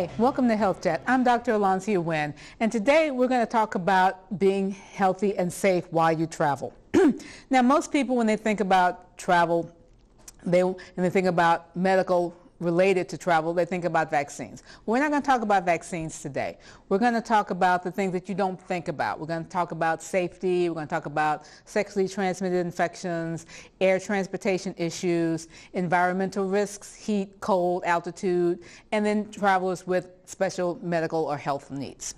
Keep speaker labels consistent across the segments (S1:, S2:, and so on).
S1: Hi, welcome to Health Chat. I'm Dr. Alancia Wynn, and today we're going to talk about being healthy and safe while you travel. now, most people, when they think about travel, they and they think about medical related to travel, they think about vaccines. We're not going to talk about vaccines today. We're going to talk about the things that you don't think about. We're going to talk about safety. We're going to talk about sexually transmitted infections, air transportation issues, environmental risks, heat, cold, altitude, and then travelers with special medical or health needs.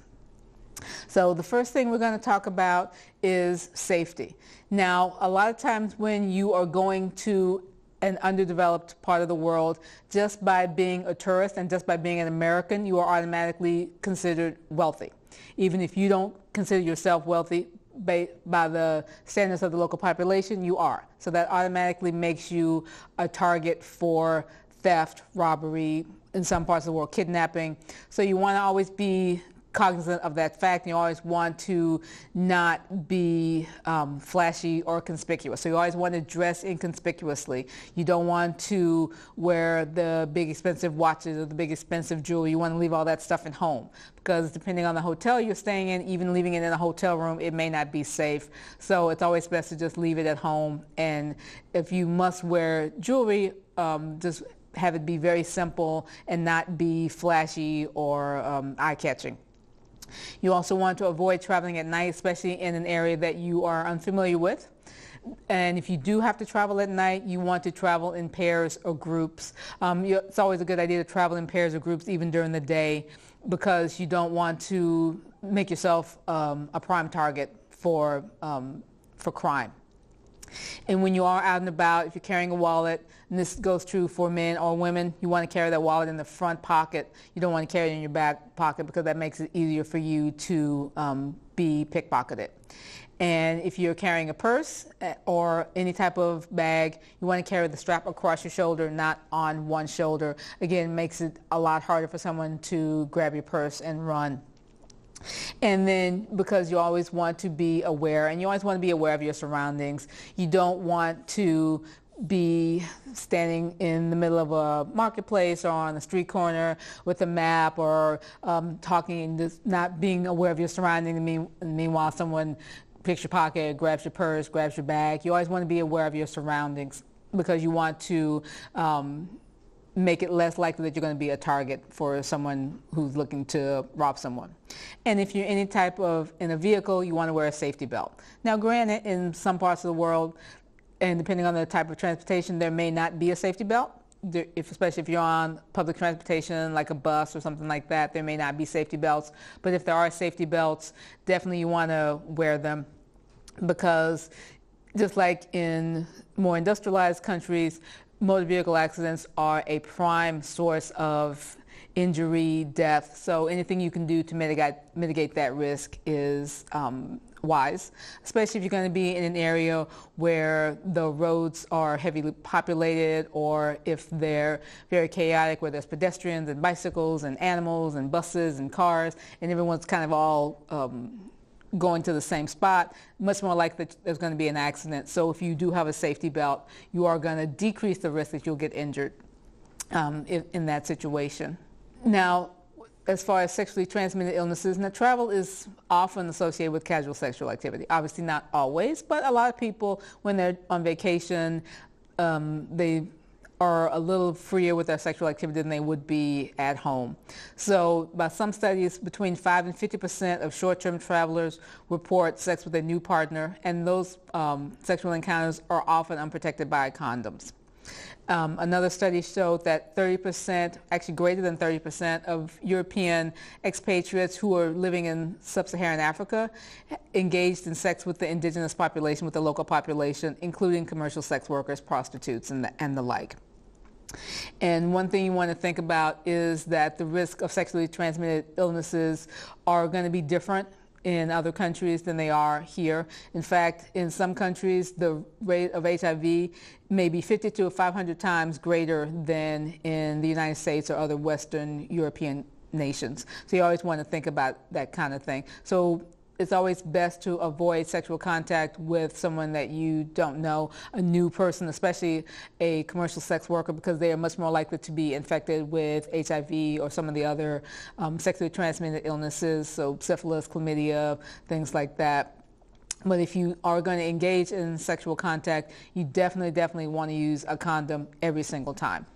S1: So the first thing we're going to talk about is safety. Now, a lot of times when you are going to an underdeveloped part of the world, just by being a tourist and just by being an American, you are automatically considered wealthy. Even if you don't consider yourself wealthy by, by the standards of the local population, you are. So that automatically makes you a target for theft, robbery, in some parts of the world, kidnapping. So you want to always be cognizant of that fact. You always want to not be um, flashy or conspicuous. So you always want to dress inconspicuously. You don't want to wear the big expensive watches or the big expensive jewelry. You want to leave all that stuff at home because depending on the hotel you're staying in, even leaving it in a hotel room, it may not be safe. So it's always best to just leave it at home. And if you must wear jewelry, um, just have it be very simple and not be flashy or um, eye-catching. You also want to avoid traveling at night, especially in an area that you are unfamiliar with. And if you do have to travel at night, you want to travel in pairs or groups. Um, it's always a good idea to travel in pairs or groups even during the day because you don't want to make yourself um, a prime target for, um, for crime. And when you are out and about, if you're carrying a wallet, and this goes true for men or women, you want to carry that wallet in the front pocket. You don't want to carry it in your back pocket because that makes it easier for you to um, be pickpocketed. And if you're carrying a purse eh, or any type of bag, you want to carry the strap across your shoulder, not on one shoulder. Again, makes it a lot harder for someone to grab your purse and run. And then because you always want to be aware and you always want to be aware of your surroundings, you don't want to be standing in the middle of a marketplace or on a street corner with a map or um, talking not being aware of your surroundings. Mean, meanwhile, someone picks your pocket, grabs your purse, grabs your bag. You always want to be aware of your surroundings because you want to um, make it less likely that you're going to be a target for someone who's looking to rob someone. And if you're any type of in a vehicle, you want to wear a safety belt. Now, granted, in some parts of the world, and depending on the type of transportation, there may not be a safety belt. There, if, especially if you're on public transportation like a bus or something like that, there may not be safety belts. But if there are safety belts, definitely you want to wear them because just like in more industrialized countries, motor vehicle accidents are a prime source of injury, death. So anything you can do to mitigate, mitigate that risk is um, wise, especially if you're going to be in an area where the roads are heavily populated or if they're very chaotic, where there's pedestrians and bicycles and animals and buses and cars and everyone's kind of all um, going to the same spot, much more likely there's going to be an accident. So if you do have a safety belt, you are going to decrease the risk that you'll get injured um, in, in, that situation. Now, as far as sexually transmitted illnesses, now travel is often associated with casual sexual activity. Obviously not always, but a lot of people, when they're on vacation, um, they are a little freer with their sexual activity than they would be at home. So by some studies, between 5 and 50% of short-term travelers report sex with a new partner, and those um, sexual encounters are often unprotected by condoms. Um, another study showed that 30%, actually greater than 30% of European expatriates who are living in sub-Saharan Africa engaged in sex with the indigenous population, with the local population, including commercial sex workers, prostitutes, and the, and the like. And one thing you want to think about is that the risk of sexually transmitted illnesses are going to be different in other countries than they are here. In fact, in some countries, the rate of HIV may be 50 to 500 times greater than in the United States or other Western European nations. So you always want to think about that kind of thing. So it's always best to avoid sexual contact with someone that you don't know, a new person, especially a commercial sex worker, because they are much more likely to be infected with HIV or some of the other um, sexually transmitted illnesses, so syphilis, chlamydia, things like that. But if you are going to engage in sexual contact, you definitely, definitely want to use a condom every single time.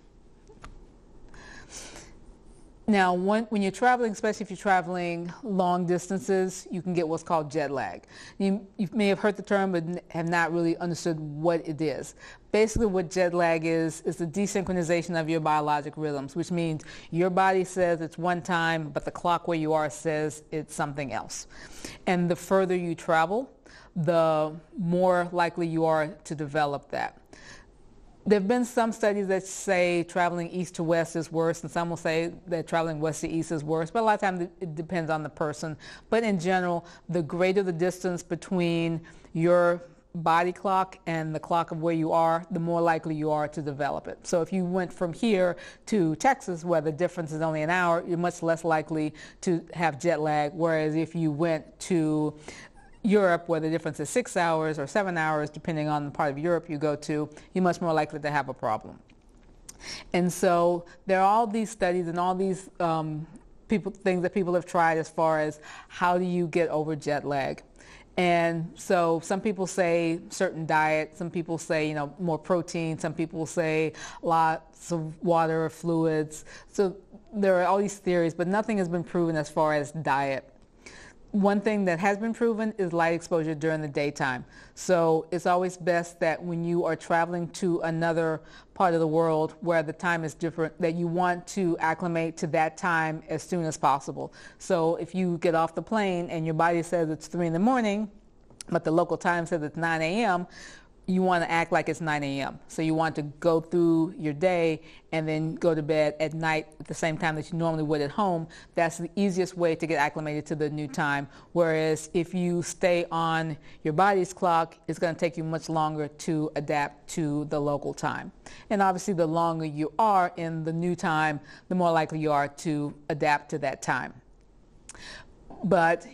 S1: Now, when, when, you're traveling, especially if you're traveling long distances, you can get what's called jet lag. You, you, may have heard the term, but have not really understood what it is. Basically, what jet lag is, is the desynchronization of your biologic rhythms, which means your body says it's one time, but the clock where you are says it's something else. And the further you travel, the more likely you are to develop that. There have been some studies that say traveling east to west is worse, and some will say that traveling west to east is worse, but a lot of times it depends on the person. But in general, the greater the distance between your body clock and the clock of where you are, the more likely you are to develop it. So if you went from here to Texas, where the difference is only an hour, you're much less likely to have jet lag, whereas if you went to Europe, where the difference is six hours or seven hours, depending on the part of Europe you go to, you're much more likely to have a problem. And so there are all these studies and all these um, people, things that people have tried as far as how do you get over jet lag. And so some people say certain diet, some people say, you know, more protein, some people say lots of water or fluids. So there are all these theories, but nothing has been proven as far as diet one thing that has been proven is light exposure during the daytime. So it's always best that when you are traveling to another part of the world where the time is different, that you want to acclimate to that time as soon as possible. So if you get off the plane and your body says it's 3 in the morning, but the local time says it's 9 a.m., you want to act like it's 9 a.m. So you want to go through your day and then go to bed at night at the same time that you normally would at home. That's the easiest way to get acclimated to the new time. Whereas if you stay on your body's clock, it's going to take you much longer to adapt to the local time. And obviously the longer you are in the new time, the more likely you are to adapt to that time. But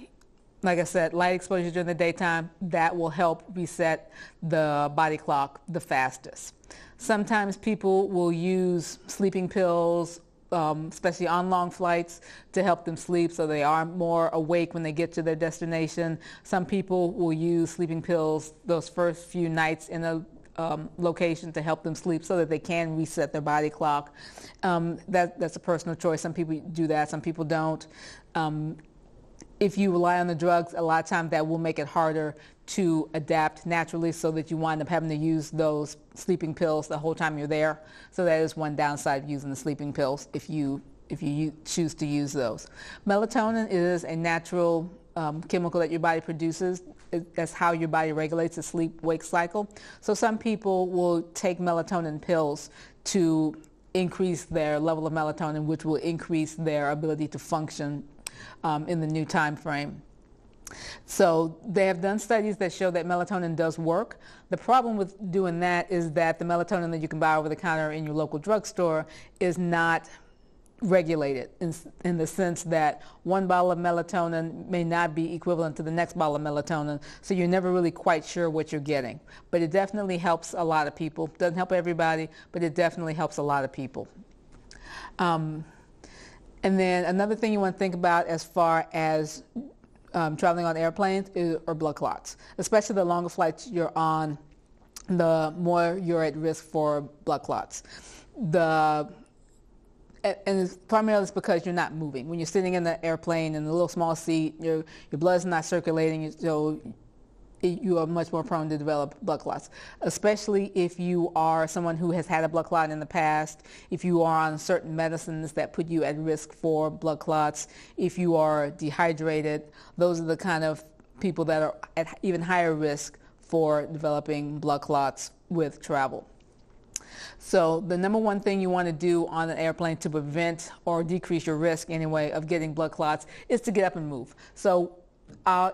S1: like I said, light exposure during the daytime, that will help reset the body clock the fastest. Sometimes people will use sleeping pills, um, especially on long flights, to help them sleep so they are more awake when they get to their destination. Some people will use sleeping pills those first few nights in a um, location to help them sleep so that they can reset their body clock. Um, that, that's a personal choice. Some people do that, some people don't. Um, if you rely on the drugs, a lot of times that will make it harder to adapt naturally so that you wind up having to use those sleeping pills the whole time you're there. So that is one downside of using the sleeping pills if you if you choose to use those. Melatonin is a natural um, chemical that your body produces. That's how your body regulates the sleep-wake cycle. So some people will take melatonin pills to increase their level of melatonin, which will increase their ability to function um, in the new time frame. So they have done studies that show that melatonin does work. The problem with doing that is that the melatonin that you can buy over the counter in your local drugstore is not regulated in, in, the sense that one bottle of melatonin may not be equivalent to the next bottle of melatonin, so you're never really quite sure what you're getting. But it definitely helps a lot of people. Doesn't help everybody, but it definitely helps a lot of people. Um, and then another thing you want to think about as far as um, traveling on airplanes is, are blood clots. Especially the longer flights you're on, the more you're at risk for blood clots. The and it's primarily it's because you're not moving. When you're sitting in the airplane in a little small seat, your your blood's not circulating, so you are much more prone to develop blood clots, especially if you are someone who has had a blood clot in the past, if you are on certain medicines that put you at risk for blood clots, if you are dehydrated. Those are the kind of people that are at even higher risk for developing blood clots with travel. So the number one thing you want to do on an airplane to prevent or decrease your risk anyway of getting blood clots is to get up and move. So uh,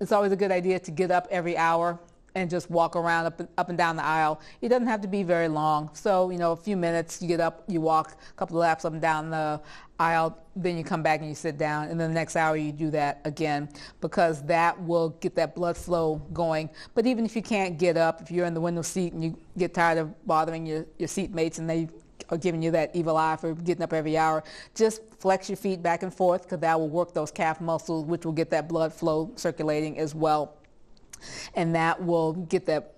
S1: it's always a good idea to get up every hour and just walk around up and, up and down the aisle. It doesn't have to be very long. So, you know, a few minutes, you get up, you walk a couple of laps up and down the aisle, then you come back and you sit down, and then the next hour you do that again because that will get that blood flow going. But even if you can't get up, if you're in the window seat and you get tired of bothering your, your seatmates and they are giving you that evil eye for getting up every hour, just flex your feet back and forth because that will work those calf muscles, which will get that blood flow circulating as well. And that will get that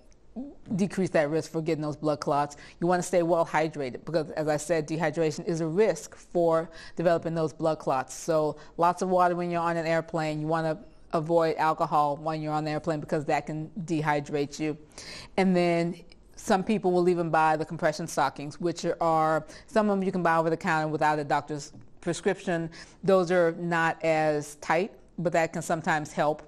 S1: decrease that risk for getting those blood clots. You want to stay well hydrated because, as I said, dehydration is a risk for developing those blood clots. So lots of water when you're on an airplane. You want to avoid alcohol when you're on the airplane because that can dehydrate you. And then some people will even buy the compression stockings, which are, some of them you can buy over the counter without a doctor's prescription. Those are not as tight, but that can sometimes help.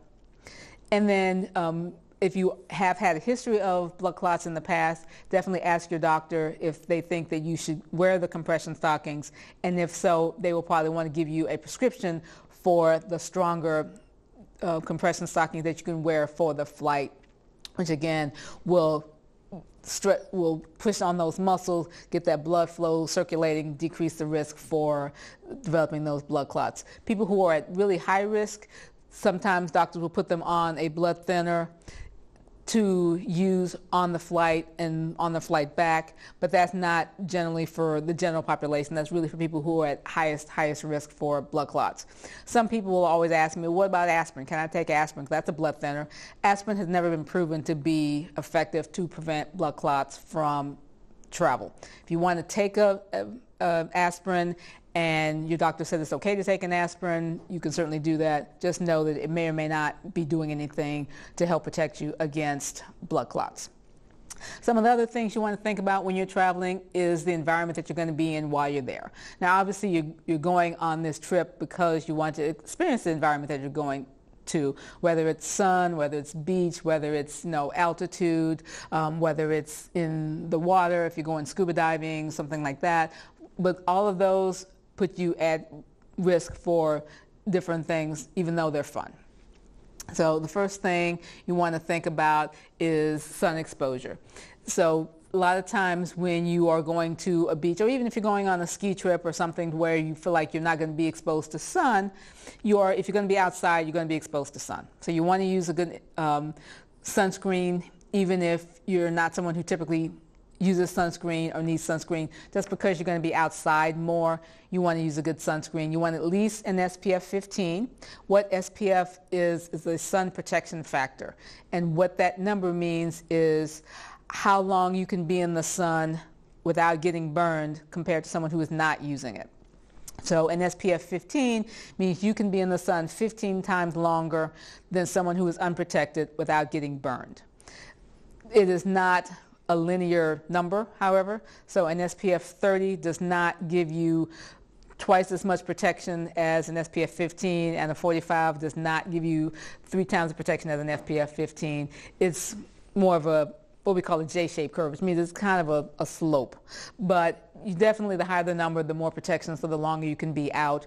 S1: And then um, if you have had a history of blood clots in the past, definitely ask your doctor if they think that you should wear the compression stockings. And if so, they will probably want to give you a prescription for the stronger uh, compression stockings that you can wear for the flight, which again will stre- will push on those muscles, get that blood flow circulating, decrease the risk for developing those blood clots. People who are at really high risk, sometimes doctors will put them on a blood thinner to use on the flight and on the flight back, but that's not generally for the general population. That's really for people who are at highest highest risk for blood clots. Some people will always ask me, "What about aspirin? Can I take aspirin? That's a blood thinner." Aspirin has never been proven to be effective to prevent blood clots from travel. If you want to take a, a, a aspirin and your doctor said it's okay to take an aspirin, you can certainly do that. Just know that it may or may not be doing anything to help protect you against blood clots. Some of the other things you want to think about when you're traveling is the environment that you're going to be in while you're there. Now, obviously, you're, going on this trip because you want to experience the environment that you're going to, whether it's sun, whether it's beach, whether it's you know altitude, um, whether it's in the water, if you're going scuba diving, something like that. But all of those put you at risk for different things, even though they're fun. So the first thing you want to think about is sun exposure. So a lot of times when you are going to a beach or even if you're going on a ski trip or something where you feel like you're not going to be exposed to sun, you are, if you're going to be outside, you're going to be exposed to sun. So you want to use a good um, sunscreen even if you're not someone who typically uses sunscreen or needs sunscreen, just because you're going to be outside more, you want to use a good sunscreen. You want at least an SPF 15. What SPF is, is a sun protection factor. And what that number means is how long you can be in the sun without getting burned compared to someone who is not using it. So an SPF 15 means you can be in the sun 15 times longer than someone who is unprotected without getting burned. It is not a linear number, however. So an SPF 30 does not give you twice as much protection as an SPF 15 and a 45 does not give you three times the protection as an SPF 15. It's more of a what we call a J-shaped curve, which means it's kind of a, a slope. But definitely the higher the number, the more protection, so the longer you can be out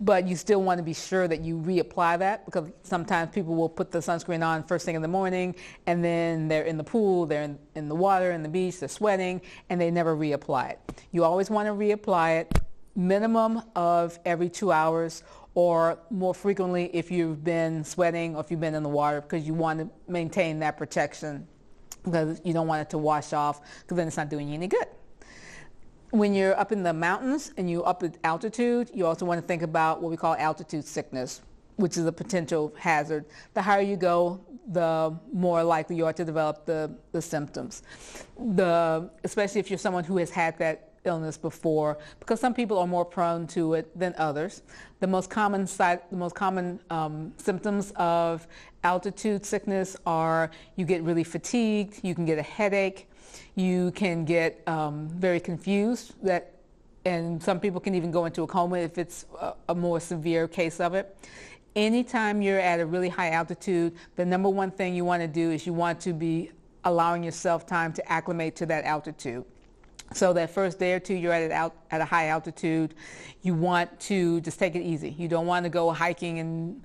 S1: but you still want to be sure that you reapply that because sometimes people will put the sunscreen on first thing in the morning and then they're in the pool, they're in, in the water, in the beach, they're sweating, and they never reapply it. You always want to reapply it minimum of every two hours or more frequently if you've been sweating or if you've been in the water because you want to maintain that protection because you don't want it to wash off because then it's not doing you any good when you're up in the mountains and you're up at altitude, you also want to think about what we call altitude sickness, which is a potential hazard. The higher you go, the more likely you are to develop the, the symptoms. The, especially if you're someone who has had that illness before, because some people are more prone to it than others. The most common side, the most common um, symptoms of altitude sickness are you get really fatigued, you can get a headache, you can get um, very confused that and some people can even go into a coma if it's a, a, more severe case of it. Anytime you're at a really high altitude, the number one thing you want to do is you want to be allowing yourself time to acclimate to that altitude. So that first day or two you're at, out, at a high altitude, you want to just take it easy. You don't want to go hiking and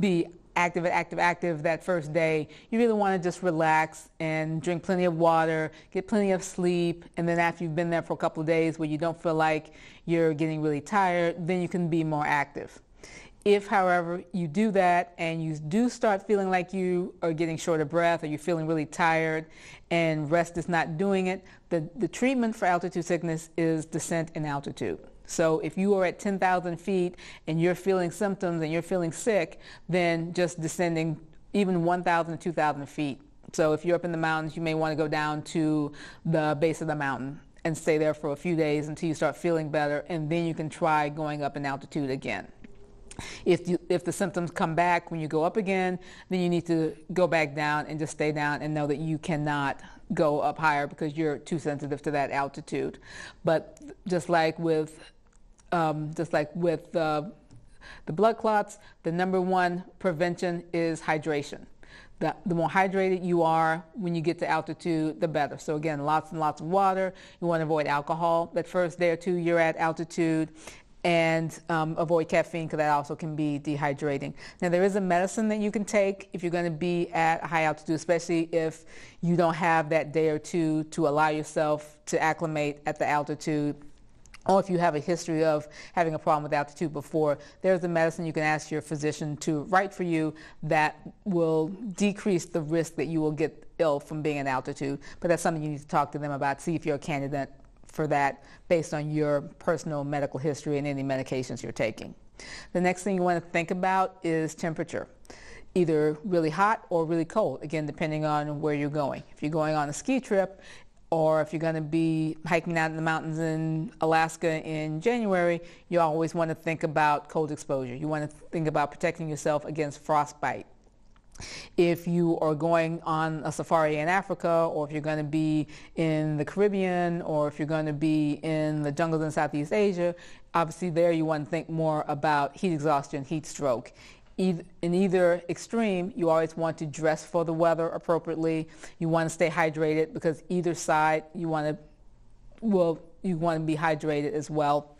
S1: be active, active, active that first day, you really want to just relax and drink plenty of water, get plenty of sleep, and then after you've been there for a couple of days where you don't feel like you're getting really tired, then you can be more active. If, however, you do that and you do start feeling like you are getting short of breath or you're feeling really tired and rest is not doing it, the, the treatment for altitude sickness is descent in altitude. So if you are at 10,000 feet and you're feeling symptoms and you're feeling sick, then just descending even 1,000 to 2,000 feet. So if you're up in the mountains, you may want to go down to the base of the mountain and stay there for a few days until you start feeling better, and then you can try going up in altitude again. If, you, if the symptoms come back when you go up again, then you need to go back down and just stay down and know that you cannot go up higher because you're too sensitive to that altitude. But just like with um, just like with uh, the blood clots, the number one prevention is hydration. The, the, more hydrated you are when you get to altitude, the better. So again, lots and lots of water. You want to avoid alcohol that first day or two you're at altitude and um, avoid caffeine because that also can be dehydrating. Now there is a medicine that you can take if you're going to be at high altitude, especially if you don't have that day or two to allow yourself to acclimate at the altitude or if you have a history of having a problem with altitude before, there's a medicine you can ask your physician to write for you that will decrease the risk that you will get ill from being at altitude. But that's something you need to talk to them about, see if you're a candidate for that based on your personal medical history and any medications you're taking. The next thing you want to think about is temperature either really hot or really cold, again, depending on where you're going. If you're going on a ski trip, or if you're going to be hiking out in the mountains in Alaska in January, you always want to think about cold exposure. You want to think about protecting yourself against frostbite. If you are going on a safari in Africa, or if you're going to be in the Caribbean, or if you're going to be in the jungles in Southeast Asia, obviously there you want to think more about heat exhaustion, heat stroke in either extreme, you always want to dress for the weather appropriately. You want to stay hydrated because either side you want to, well, you want to be hydrated as well.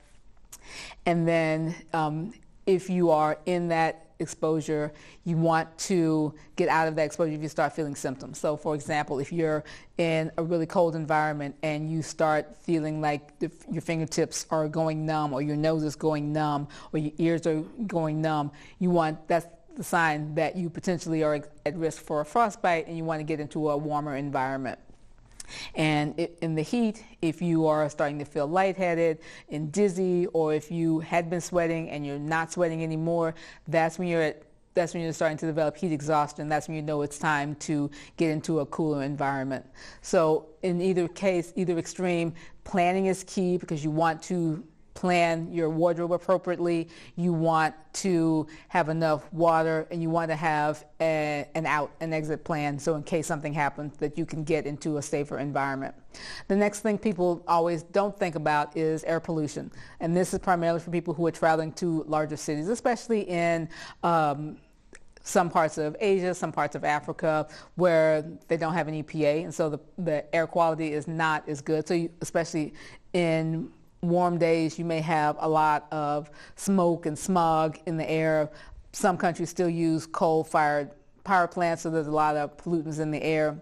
S1: And then um, if you are in that exposure, you want to get out of that exposure if you start feeling symptoms. So for example, if you're in a really cold environment and you start feeling like the, your fingertips are going numb or your nose is going numb or your ears are going numb, you want, that's the sign that you potentially are at risk for a frostbite and you want to get into a warmer environment. And in the heat, if you are starting to feel lightheaded and dizzy, or if you had been sweating and you're not sweating anymore, that's when you're at that's when you're starting to develop heat exhaustion. That's when you know it's time to get into a cooler environment. So in either case, either extreme, planning is key because you want to plan your wardrobe appropriately. You want to have enough water and you want to have a, an out and exit plan so in case something happens that you can get into a safer environment. The next thing people always don't think about is air pollution. And this is primarily for people who are traveling to larger cities, especially in um, some parts of Asia, some parts of Africa where they don't have an EPA, and so the, the air quality is not as good. So you, especially in warm days, you may have a lot of smoke and smog in the air. Some countries still use coal-fired power plants, so there's a lot of pollutants in the air.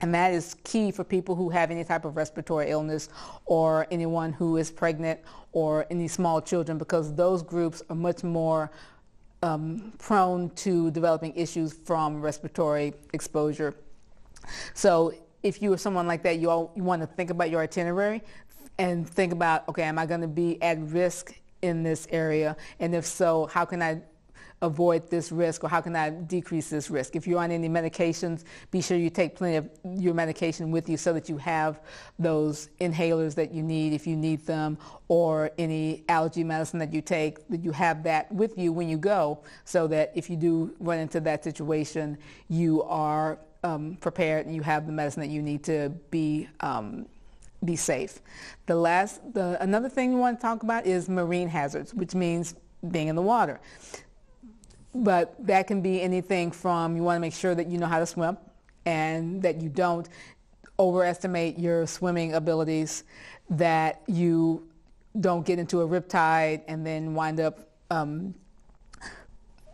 S1: And that is key for people who have any type of respiratory illness or anyone who is pregnant or any small children because those groups are much more um, prone to developing issues from respiratory exposure. So if you are someone like that, you, all, you want to think about your itinerary and think about, okay, am I going to be at risk in this area? And if so, how can I avoid this risk or how can I decrease this risk? If you're on any medications, be sure you take plenty of your medication with you so that you have those inhalers that you need if you need them or any allergy medicine that you take, that you have that with you when you go so that if you do run into that situation, you are um, prepared and you have the medicine that you need to be um, be safe. The last, the, another thing we want to talk about is marine hazards, which means being in the water. But that can be anything from you want to make sure that you know how to swim and that you don't overestimate your swimming abilities, that you don't get into a riptide and then wind up um,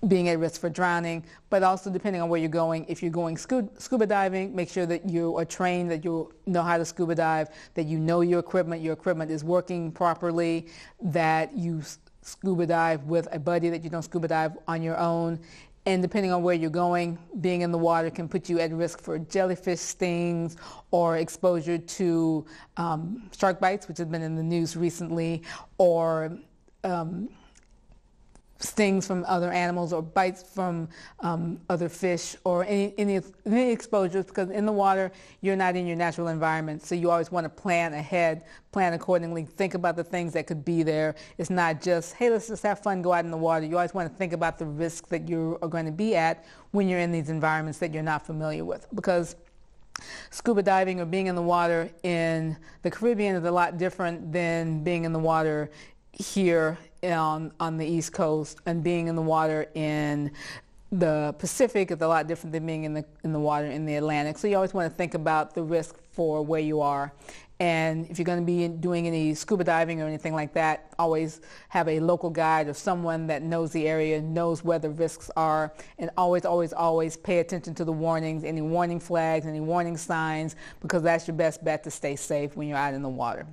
S1: being at risk for drowning, but also depending on where you're going. If you're going scuba diving, make sure that you are trained, that you know how to scuba dive, that you know your equipment, your equipment is working properly, that you scuba dive with a buddy, that you don't scuba dive on your own. And depending on where you're going, being in the water can put you at risk for jellyfish stings or exposure to um, shark bites, which has been in the news recently, or um, stings from other animals or bites from um, other fish or any, any, any exposures because in the water you're not in your natural environment. So you always want to plan ahead plan accordingly think about the things that could be there. It's not just hey let's just have fun go out in the water. You always want to think about the risks that you are going to be at when you're in these environments that you're not familiar with. Because scuba diving or being in the water in the Caribbean is a lot different than being in the water here on, on the East Coast and being in the water in the Pacific is a lot different than being in the, in the water in the Atlantic. So you always want to think about the risk for where you are. And if you're going to be doing any scuba diving or anything like that, always have a local guide or someone that knows the area, knows where the risks are, and always, always, always pay attention to the warnings, any warning flags, any warning signs, because that's your best bet to stay safe when you're out in the water.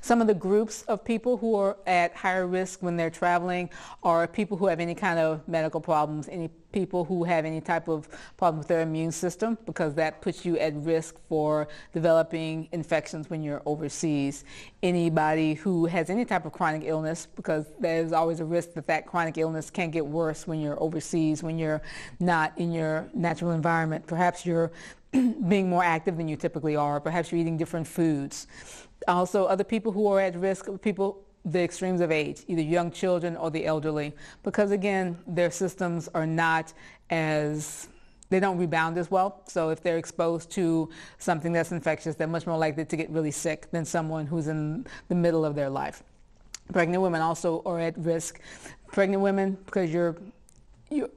S1: Some of the groups of people who are at higher risk when they're traveling are people who have any kind of medical problems, any people who have any type of problem with their immune system because that puts you at risk for developing infections when you're overseas. Anybody who has any type of chronic illness because there's always a risk that that chronic illness can get worse when you're overseas, when you're not in your natural environment. Perhaps you're being more active than you typically are. Perhaps you're eating different foods. Also, other people who are at risk, people the extremes of age, either young children or the elderly, because again, their systems are not as they don't rebound as well. So if they're exposed to something that's infectious, they're much more likely to get really sick than someone who's in the middle of their life. Pregnant women also are at risk. Pregnant women, because you're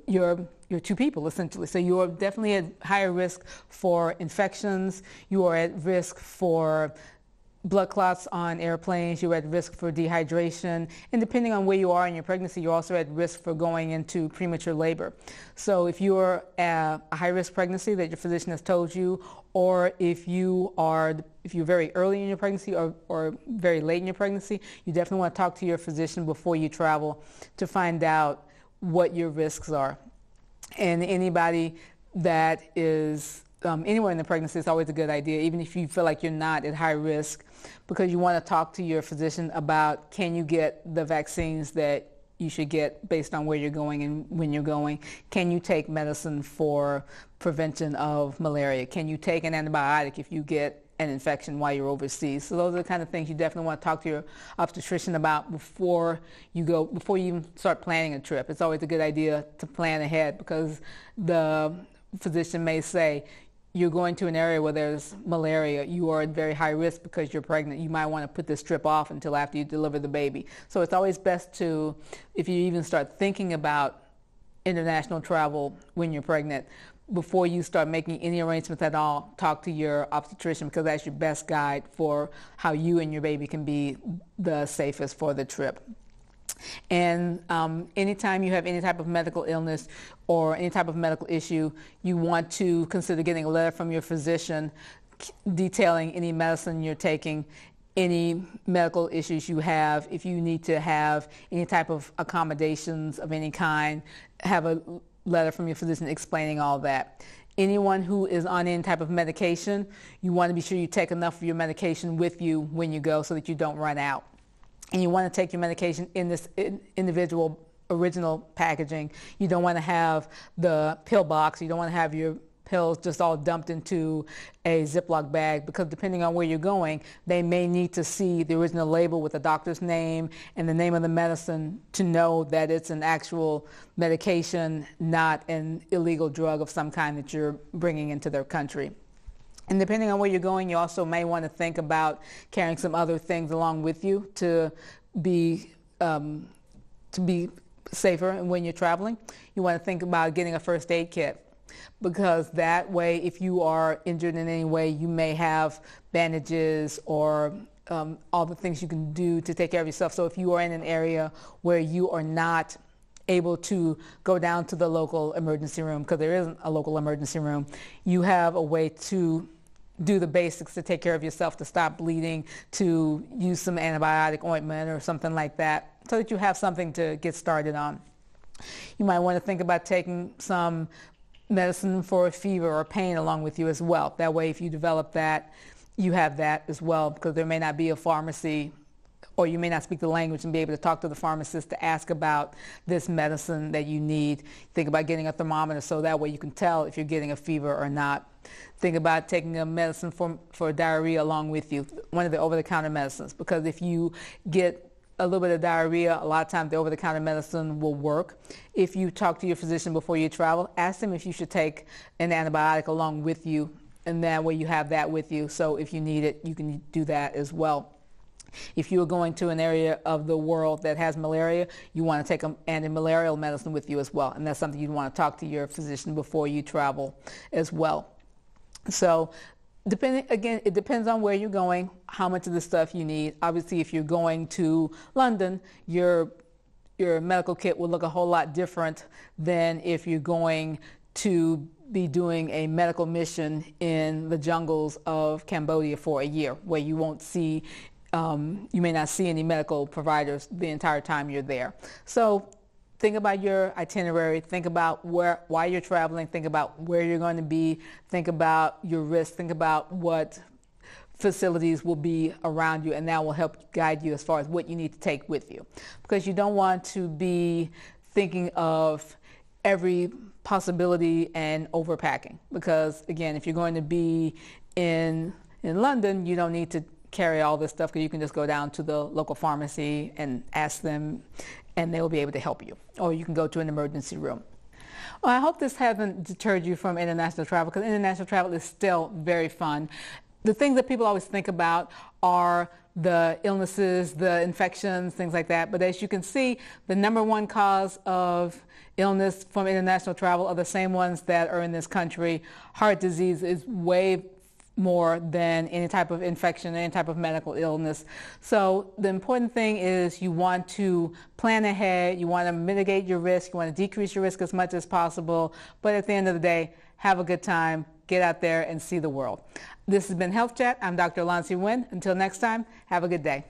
S1: you're, you're, two people essentially. So you're definitely at higher risk for infections. You are at risk for blood clots on airplanes, you're at risk for dehydration, and depending on where you are in your pregnancy, you're also at risk for going into premature labor. So if you're a high-risk pregnancy that your physician has told you, or if you are if you're very early in your pregnancy or, or very late in your pregnancy, you definitely want to talk to your physician before you travel to find out what your risks are. And anybody that is um, anywhere in the pregnancy is always a good idea, even if you feel like you're not at high risk, because you want to talk to your physician about can you get the vaccines that you should get based on where you're going and when you're going. Can you take medicine for prevention of malaria? Can you take an antibiotic if you get an infection while you're overseas. So those are the kind of things you definitely want to talk to your obstetrician about before you go, before you even start planning a trip. It's always a good idea to plan ahead because the physician may say, you're going to an area where there's malaria, you are at very high risk because you're pregnant. You might want to put this trip off until after you deliver the baby. So it's always best to, if you even start thinking about international travel when you're pregnant, before you start making any arrangements at all, talk to your obstetrician because that's your best guide for how you and your baby can be the safest for the trip. And um, anytime you have any type of medical illness or any type of medical issue, you want to consider getting a letter from your physician detailing any medicine you're taking, any medical issues you have, if you need to have any type of accommodations of any kind, have a letter from your physician explaining all that. Anyone who is on any type of medication, you want to be sure you take enough of your medication with you when you go so that you don't run out and you want to take your medication in this individual original packaging. You don't want to have the pill box. You don't want to have your pills just all dumped into a Ziploc bag because depending on where you're going, they may need to see the original label with the doctor's name and the name of the medicine to know that it's an actual medication, not an illegal drug of some kind that you're bringing into their country. And depending on where you're going, you also may want to think about carrying some other things along with you to be um, to be safer when you're traveling. You want to think about getting a first aid kit because that way, if you are injured in any way, you may have bandages or um, all the things you can do to take care of yourself. So if you are in an area where you are not able to go down to the local emergency room because there isn't a local emergency room. You have a way to do the basics to take care of yourself, to stop bleeding, to use some antibiotic ointment or something like that so that you have something to get started on. You might want to think about taking some medicine for a fever or pain along with you as well. That way, if you develop that, you have that as well because there may not be a pharmacy or you may not speak the language and be able to talk to the pharmacist to ask about this medicine that you need. Think about getting a thermometer so that way you can tell if you're getting a fever or not. Think about taking a medicine for, for diarrhea along with you, one of the over-the-counter medicines, because if you get a little bit of diarrhea, a lot of times the over-the-counter medicine will work. If you talk to your physician before you travel, ask them if you should take an antibiotic along with you, and that way you have that with you. So if you need it, you can do that as well. If you are going to an area of the world that has malaria, you want to take an anti-malarial medicine with you as well, and that's something you'd want to talk to your physician before you travel as well. So depending again it depends on where you're going how much of the stuff you need obviously if you're going to london your your medical kit will look a whole lot different than if you're going to be doing a medical mission in the jungles of Cambodia for a year where you won't see um, you may not see any medical providers the entire time you're there. So think about your itinerary, think about where, why you're traveling, think about where you're going to be, think about your risk, think about what facilities will be around you and that will help guide you as far as what you need to take with you. Because you don't want to be thinking of every possibility and overpacking. Because again if you're going to be in in London you don't need to carry all this stuff because you can just go down to the local pharmacy and ask them and they will be able to help you. Or you can go to an emergency room. Well, I hope this hasn't deterred you from international travel because international travel is still very fun. The things that people always think about are the illnesses, the infections, things like that. But as you can see, the number one cause of illness from international travel are the same ones that are in this country. Heart disease is way more than any type of infection, any type of medical illness. So the important thing is you want to plan ahead, you want to mitigate your risk, you want to decrease your risk as much as possible, but at the end of the day, have a good time, get out there and see the world. This has been Health Chat. I'm Dr. Alancia Wynn. Until next time, have a good day.